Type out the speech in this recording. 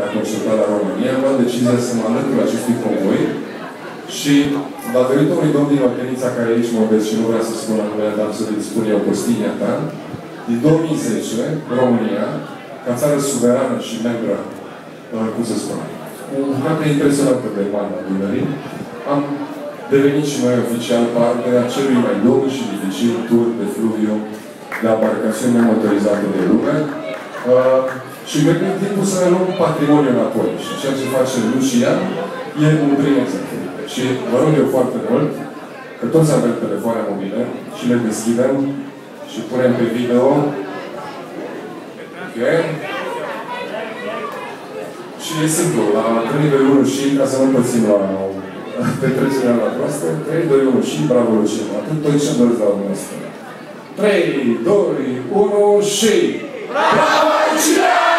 de a concerta la România, am luat decizia să mă alătur acestui convoi și datorită unui domn din Oltenița care aici mă vezi și nu vrea să spună numele, dar să îi spun eu Costinia ta, din 2010, România, ca țară suverană și membră, uh, cum să spun, cu bucată impresionantă de mare a Dunării, am devenit și noi oficial parte a celui mai lung și dificil tur de fluviu de embarcațiuni nemotorizate de lume. Uh, și venim timpul să ne luăm patrimoniul înapoi. Și ceea ce face Lucian e un prim exemplu. Și vă rog eu foarte mult că toți avem telefoane mobile și le deschidem și punem pe video. Ok? Și e simplu, la 3, 2, 1 și, ca să nu pățim la petrecerea la proastă, 3, 2, 1 și, bravo Lucian. Atât tot ce doriți la dumneavoastră. 3, 2, 1 și... Bravo Lucian!